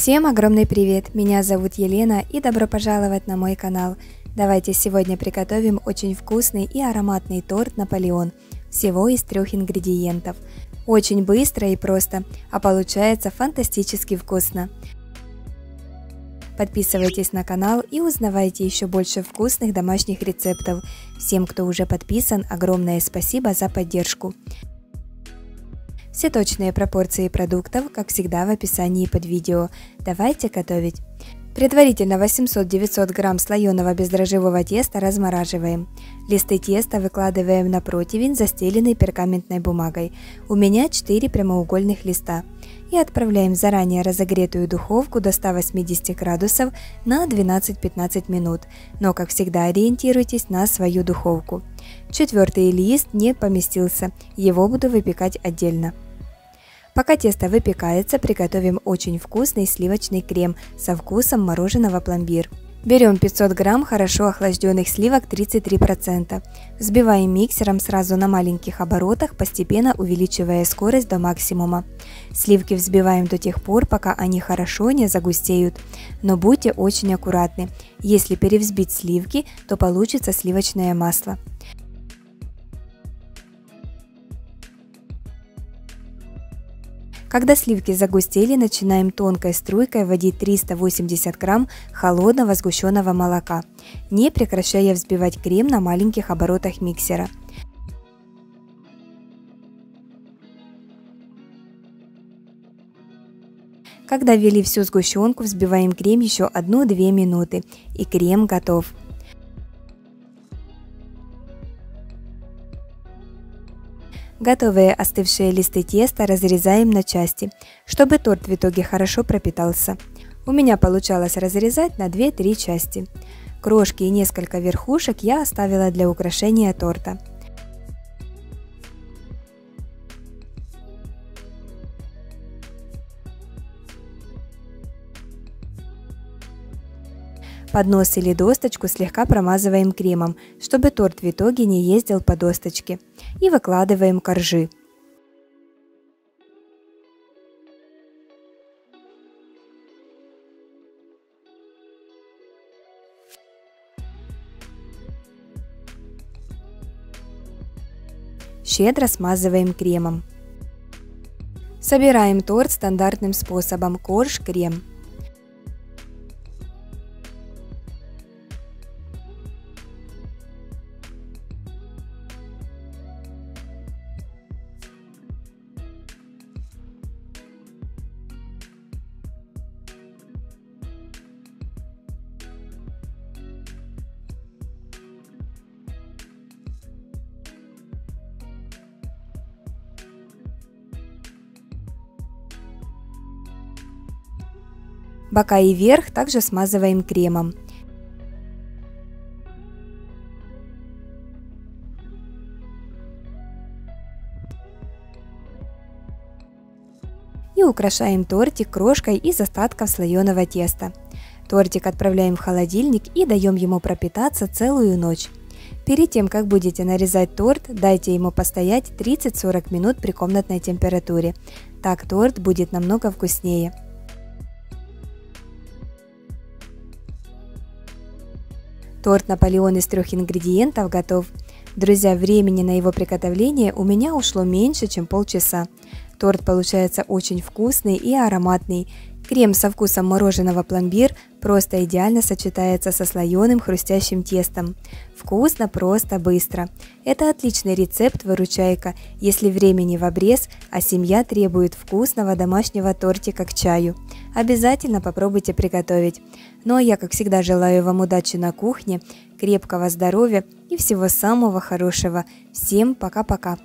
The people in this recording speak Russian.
Всем огромный привет! Меня зовут Елена и добро пожаловать на мой канал. Давайте сегодня приготовим очень вкусный и ароматный торт Наполеон. Всего из трех ингредиентов. Очень быстро и просто, а получается фантастически вкусно. Подписывайтесь на канал и узнавайте еще больше вкусных домашних рецептов. Всем, кто уже подписан, огромное спасибо за поддержку. Все точные пропорции продуктов, как всегда, в описании под видео. Давайте готовить. Предварительно 800-900 грамм слоеного бездрожжевого теста размораживаем. Листы теста выкладываем на противень, застеленный пергаментной бумагой. У меня 4 прямоугольных листа. И отправляем в заранее разогретую духовку до 180 градусов на 12-15 минут. Но, как всегда, ориентируйтесь на свою духовку. Четвертый лист не поместился, его буду выпекать отдельно. Пока тесто выпекается, приготовим очень вкусный сливочный крем со вкусом мороженого пломбир. Берем 500 грамм хорошо охлажденных сливок 33%. Взбиваем миксером сразу на маленьких оборотах, постепенно увеличивая скорость до максимума. Сливки взбиваем до тех пор, пока они хорошо не загустеют. Но будьте очень аккуратны. Если перевзбить сливки, то получится сливочное масло. Когда сливки загустели, начинаем тонкой струйкой вводить 380 грамм холодного сгущенного молока, не прекращая взбивать крем на маленьких оборотах миксера. Когда ввели всю сгущенку, взбиваем крем еще 1-2 минуты, и крем готов. Готовые остывшие листы теста разрезаем на части, чтобы торт в итоге хорошо пропитался. У меня получалось разрезать на 2-3 части. Крошки и несколько верхушек я оставила для украшения торта. Поднос или досточку слегка промазываем кремом, чтобы торт в итоге не ездил по досточке. И выкладываем коржи. Щедро смазываем кремом. Собираем торт стандартным способом корж-крем. Бока и верх также смазываем кремом. И украшаем тортик крошкой из остатков слоеного теста. Тортик отправляем в холодильник и даем ему пропитаться целую ночь. Перед тем, как будете нарезать торт, дайте ему постоять 30-40 минут при комнатной температуре. Так торт будет намного вкуснее. Торт Наполеон из трех ингредиентов готов. Друзья, времени на его приготовление у меня ушло меньше, чем полчаса. Торт получается очень вкусный и ароматный. Крем со вкусом мороженого пломбир просто идеально сочетается со слоеным хрустящим тестом. Вкусно, просто, быстро. Это отличный рецепт выручайка, если времени в обрез, а семья требует вкусного домашнего тортика к чаю. Обязательно попробуйте приготовить. Ну а я, как всегда, желаю вам удачи на кухне, крепкого здоровья и всего самого хорошего. Всем пока-пока!